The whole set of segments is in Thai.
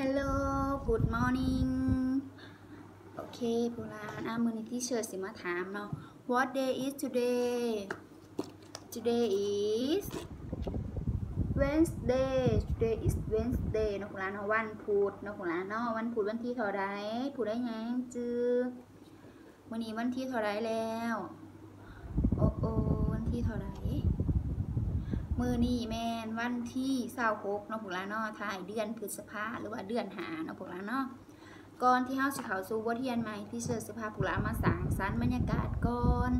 Hello Good morning โอเคโบราณอะมือนี้ที่เชิญสิมาถามเนาะ What day is today Today is Wednesday Today is Wednesday นาะโบราณเนาะวันพุธนาะโบราณเนาะวันพุธวันที่เท่าไรพุธได้ยังจือวันนี้วันที่เท่าไรแล้ว โอ้โอวันที่เท่าไร มือนี่แมนวันที่เศร้าหกเนาะพวกเราเนาะถ่ายเดือนพฤษภาหรือว่าเดือนหาเนาะพวกเราเนาะก่อนที่เฮาสิเขาสู่บทเรียนใหม่ที่เชิญสภาพวกเรามาสร้างสรรค์บรรยากาศก่อน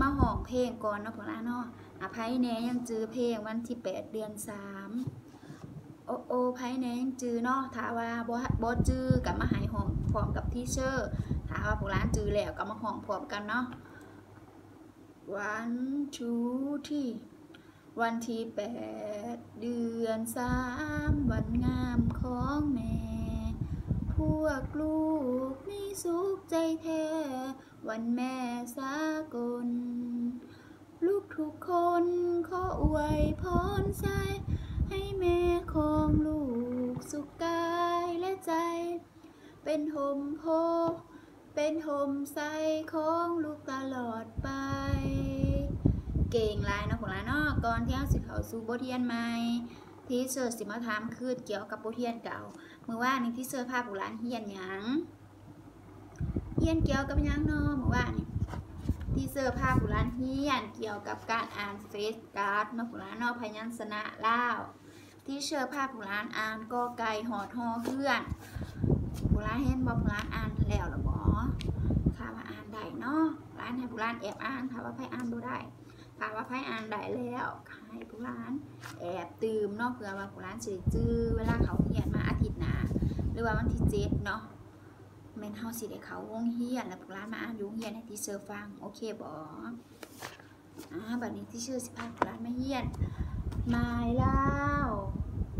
มาห้องเพลงก่อนเนาะพวกเราเนาะอภัยแหน่ยังจือเพลงวันที่แปดเดือนสามโอโอไพ่แหน่ยังจือเนาะถ้าว่าบ่บ่จือกับมาหายห้องพร้อมกับที่เชอร์ถ้าว่าพวกเราจือแล้วก็มาห้องพร้อมกันเนาะ one two three วันที่แปดเดือนสามวันงามของแม่ พวกลูกมีสุขใจแท้ วันแม่สากล ลูกทุกคนขออวยพรใสให้แม่ของลูกสุขกายและใจ เป็นห่มโพเป็นห่มใสของลูกตลอดไป เก่งลายเนาะของลายเนาะก่อนที่เราสิเขาสู่บทเรียนใหม่ที่เสิร์ชสิมาถามคือเกี่ยวกับบทเรียนเก่าเมื่อวานนี้ที่เสิร์ชภาพของหลานเฮียนหยังเฮียนเกี่ยวกับยังเนาะเมื่อวานนี้ที่เสิร์ชภาพของหลานเฮียนเกี่ยวกับการอ่านเฟซการ์ดเนาะของหลานเนาะพยัญชนะเล่าที่เสิร์ชภาพของหลานอ่านกอไก่หอดหอเพื่อนของหลานเห็นบ่ของหลานอ่านแล้วหรอบ่ถ้าว่าอ่านได้เนาะร้านให้ของหลานแอบอ่านถ้าว่าไผอ่านบ่ได้ ถาว่าไพ่อ่านได้แล้วให้ผู้ร้านแอบตื่มเนาะเผื่อว่าผู้ร้านสิจื้อเวลาเขาเฮียนมาอาทิตย์หน้าหรือว่าวันที่เจ็ดเนาะแม่นเฮาสิได้เขาวงเฮียนแล้วผู้ร้านมาอ่านอยู่งเฮียนให้ที่เซอร์ฟังโอเคบ่อ่าบัดนี้ที่ชื่อสิพาผู้ร้านมาเฮียนมายลาว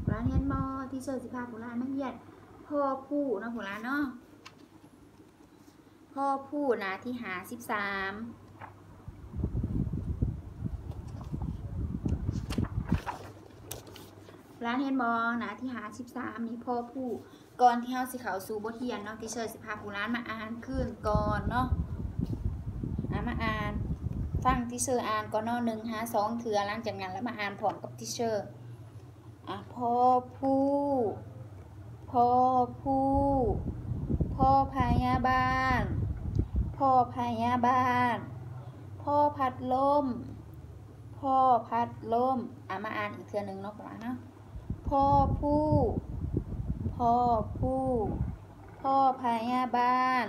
ผู้ร้านเฮียนมอที่เซอร์สิพาผู้ร้านมาเฮียนพ่อผู้เนาะผู้ร้านเนาะพ่อผู้นะที่หาสิบสาม ร้านเฮนบอลนะที่หาสิบสามมีพ่อผู้ก่อนที่เฮาสิเขาสู่บทเรียนเนาะที่เชิญสิพาผู้ร้านมาอ่านขึ้นก่อนเนาะอ่ามาอ่านฟังที่เชอร์อ่านก่อนเนาะหนึ่งหาสองเถื่อหลังจากนั้นแล้วมาอ่านพร้อมกับที่เชอร์อะพ่อผู้พ่อผู้พ่อพยาบาล พ่อพยาบาล พ่อพัดลม พ่อพัดลมอะมาอ่านอีกเทือหนึ่งเนาะปะเนาะ พ่อผู้ พ่อผู้ พ่อพยาบาล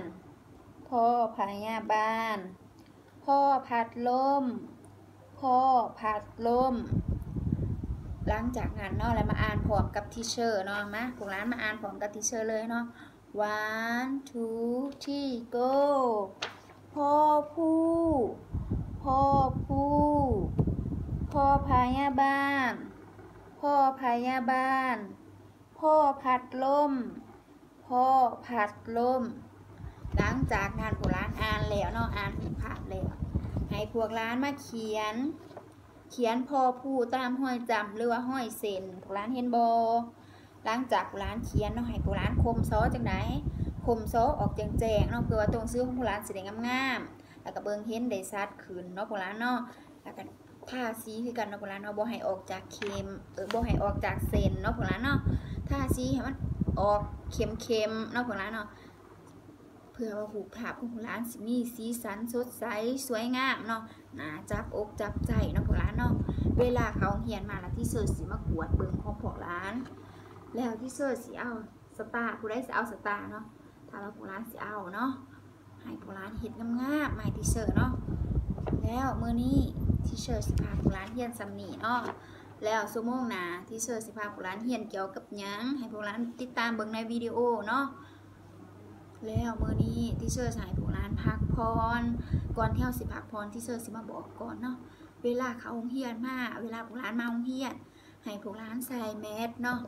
พ่อพยาบาล พ่อพัดลม พ่อพัดลม หลังจากนั้นเนาะแล้วมาอ่านพร้อมกับทีเชอร์เนาะมาพวกร้านมาอ่านพร้อมกับทีเชอร์เลยเนาะ one two three go พ่อผู้ พ่อผู้ พ่อพยาบาล พ่อพยาบาล พ่อพัดลม พ่อพัดลม หลังจากงานผู้ร้านอ่านแล้วเนาะอ่านผิดพลาดแล้วให้พวกร้านมาเขียน เขียนพ่อผู้ตามห้อยจำหรือว่าห้อยเส้นพวกร้านเห็นบหลังจากผู้ร้านเขียนเนาะให้ผู้ร้านคมซอจังไหนคมซอออกแจงๆเนาะเพื่อว่าตรงซื้อของผู้ร้านสีแดงงามๆแล้วก็เบิ่งเห็นได้ชัดขึ้นเนาะผู้ร้านเนาะแล้วก็ ทาสีคือกันเนาะพวกเราเนาะบ่ให้ออกจากเค็มเออบ่ให้ออกจากเส้นเนาะพวกเราเนาะทาสีให้มันออกเค็มๆเนาะพวกเราเนาะเพื่อว่าหูภาพของพวกเราสิมีสีสันสดใสสวยงามเนาะน่าจับอกจับใจเนาะพวกเราเนาะเวลาเขาเฮียนมาแล้วที่เสิร์สิมากวดเบิ่งของพวกร้าน แล้วที่เสิร์สิเอาสตาร์ผู้ใดสิเอาสตาร์เนาะถ้าว่าพวกร้านสิเอาเนาะให้พวกร้านเฮ็ดงามๆมให้ที่เสิร์เนาะแล้วมือนี้ ที่เชิญสิพาผู้ร้านเฮียนสำนีเนาะแล้วชั่วโมงนาที่เชิญสิพาผู้ร้านเฮียนเกี่ยวกับยังให้ผู้ร้านติดตามเบิ่งในวิดีโอเนาะแล้วเมื้อนี้ที่เชิญให้ผู้ร้านพักพรก่อนเที่เฮาสิพักพรที่เชิญสิมาบอกก่อนเนาะเวลาเขาโรงเรียนมาเวลาผู้ร้านมาโรงเรียนให้ผู้ร้านใส่แมสเนาะ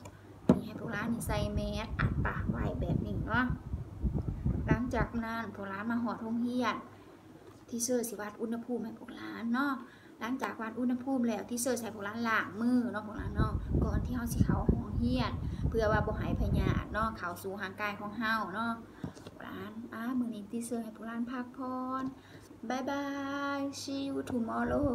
นี่ให้ผู้ร้านนี่ใส่แมสอัดปากไว้แบบนี้เนาะหลังจากนั้นผู้ร้านมาหอดโรงเรียนที่เซอร์สิวัดอุณหภูมิให้พวกร้านเนาะ หลังจากวัดอุณหภูมิแล้วที่เซอร์ใช้พวกร้านล่างมือเนาะพวกร้านเนาะก่อนที่เฮาสิเขาห้องเฮียนเพื่อว่าบ่ให้พยาธิเนาะเขาสู่ห่างกายของเฮาเนาะร้านอ้ามือนี้ที่เซอร์ให้พวกร้านพักพรบายบาย see you tomorrow